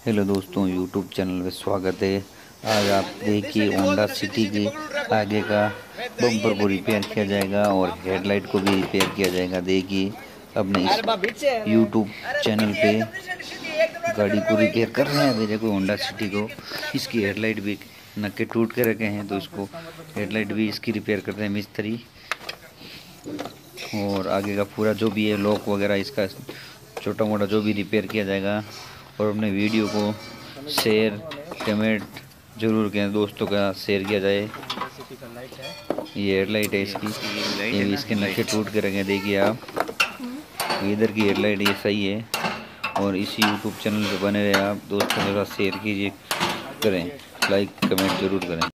Hello दोस्तों YouTube channel में स्वागत है। आज आप देखिए होंडा सिटी के आगे का बम्पर को रिपेयर किया जाएगा और हेडलाइट को भी रिपेयर किया जाएगा। देखिए, अपने इस यूट्यूब चैनल पे गाड़ी को रिपेयर कर रहे हैं। मेरे को होंडा सिटी को इसकी हेडलाइट भी नक्के टूट के रखे हैं तो इसको हेडलाइट भी इसकी रिपेयर कर रहे हैं मिस्त्री। और आगे का पूरा जो भी है लॉक वगैरह, इसका छोटा मोटा जो भी रिपेयर किया जाएगा और अपने वीडियो को शेयर कमेंट ज़रूर करें, दोस्तों का शेयर किया जाए। ये हेडलाइट है इसकी। ये इसके नक्शे टूट के रखें देखिए आप। इधर की हेडलाइट ये सही है। और इसी यूट्यूब चैनल पर बने रहे आप। दोस्तों के साथ शेयर कीजिए। करें। लाइक कमेंट ज़रूर करें।